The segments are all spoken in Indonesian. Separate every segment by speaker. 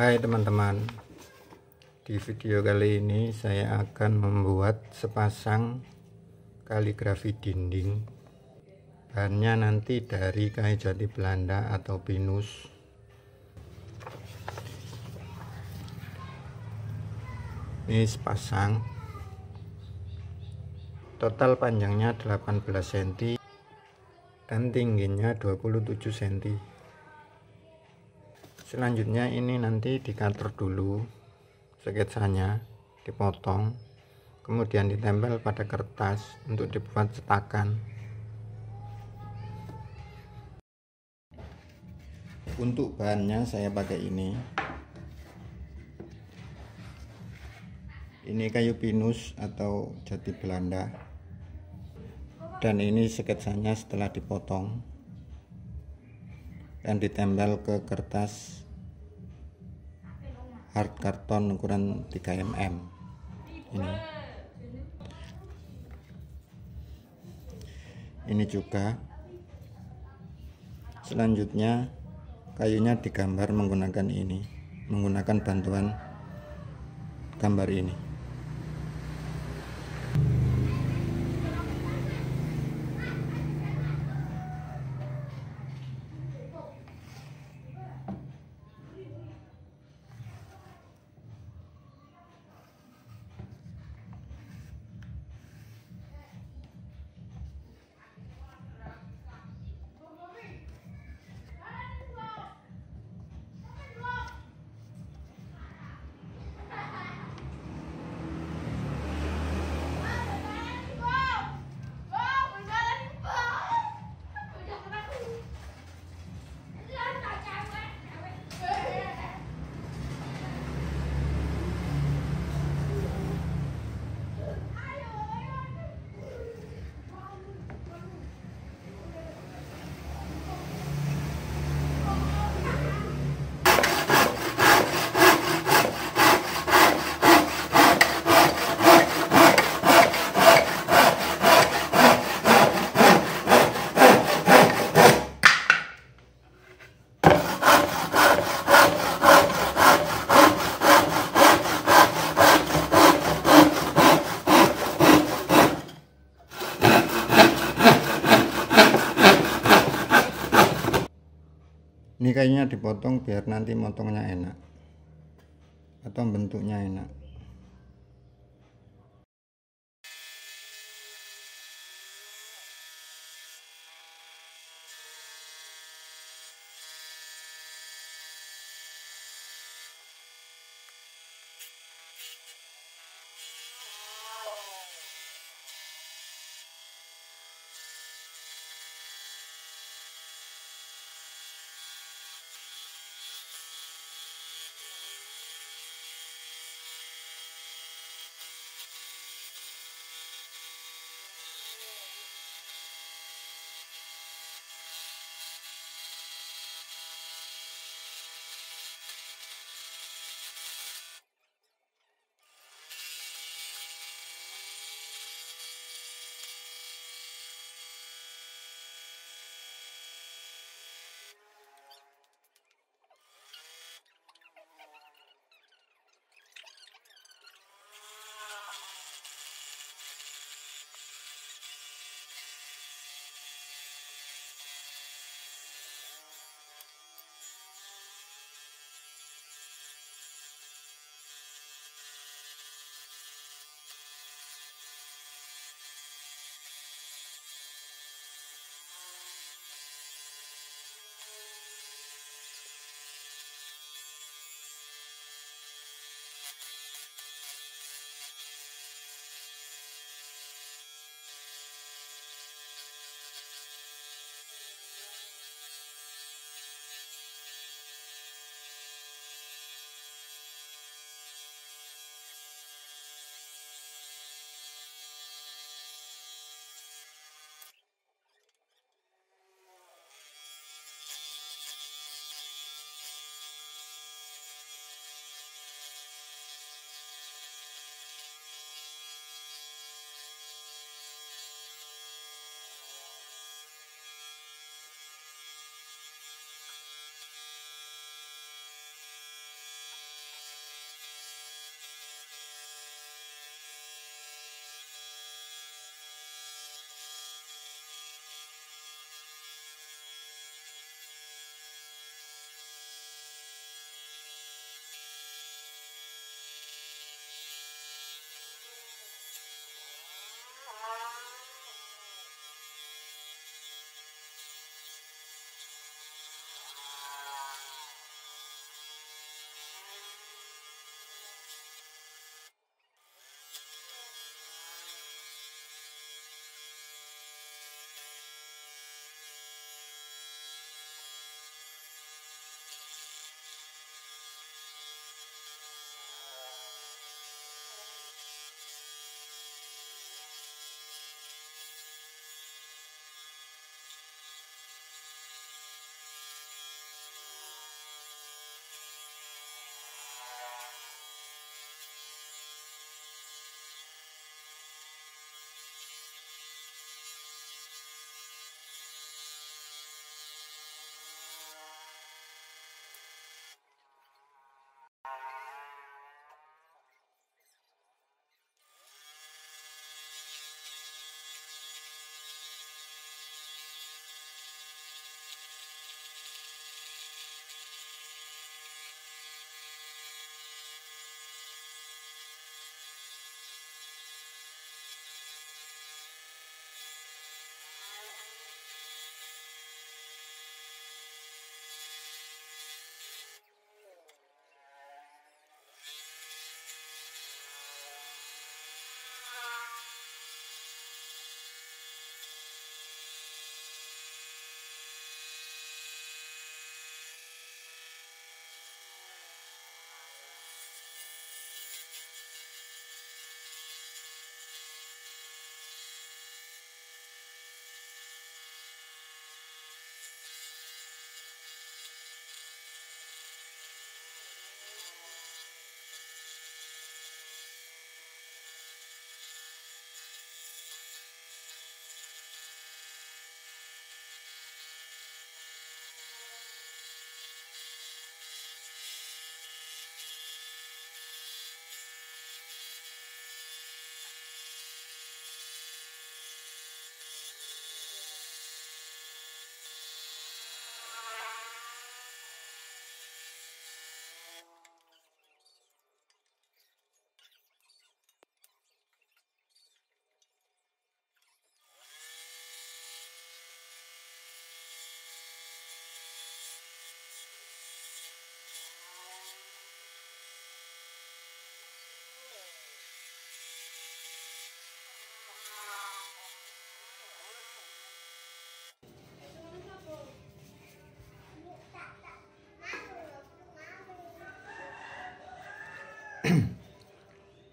Speaker 1: Hai teman-teman. Di video kali ini saya akan membuat sepasang kaligrafi dinding. Bahannya nanti dari kayu jati Belanda atau pinus. Ini sepasang. Total panjangnya 18 cm dan tingginya 27 cm selanjutnya ini nanti dikater dulu sketsanya dipotong kemudian ditempel pada kertas untuk dibuat cetakan. Untuk bahannya saya pakai ini. Ini kayu pinus atau jati Belanda. Dan ini sketsanya setelah dipotong dan ditempel ke kertas hard karton ukuran 3 mm ini. Ini juga. Selanjutnya kayunya digambar menggunakan ini menggunakan bantuan gambar ini ini kayaknya dipotong biar nanti motongnya enak. Atau bentuknya enak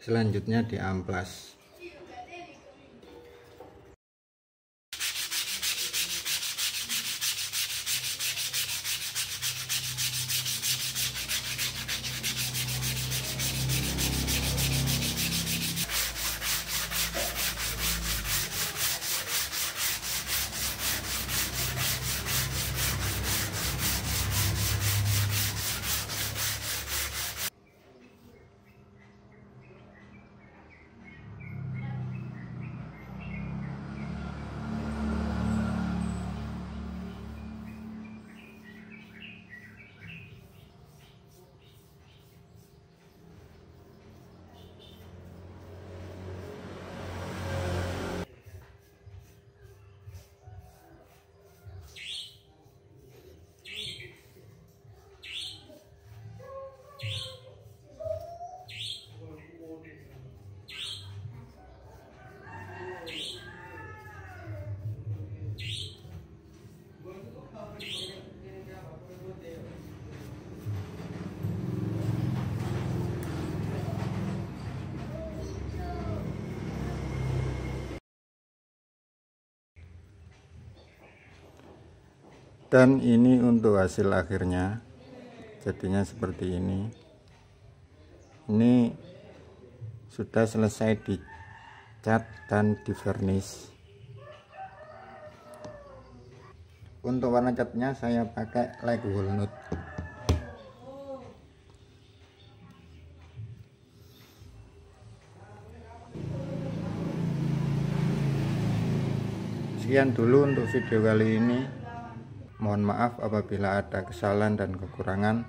Speaker 1: selanjutnya di amplas dan ini untuk hasil akhirnya. Jadinya seperti ini. Ini sudah selesai dicat dan di vernish untuk warna catnya saya pakai like walnut sekian dulu untuk video kali ini Mohon maaf apabila ada kesalahan dan kekurangan.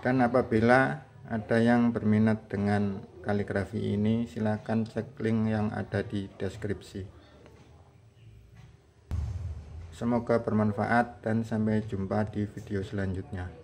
Speaker 1: Dan apabila ada yang berminat dengan kaligrafi ini, silahkan cek link yang ada di deskripsi. Semoga bermanfaat dan sampai jumpa di video selanjutnya.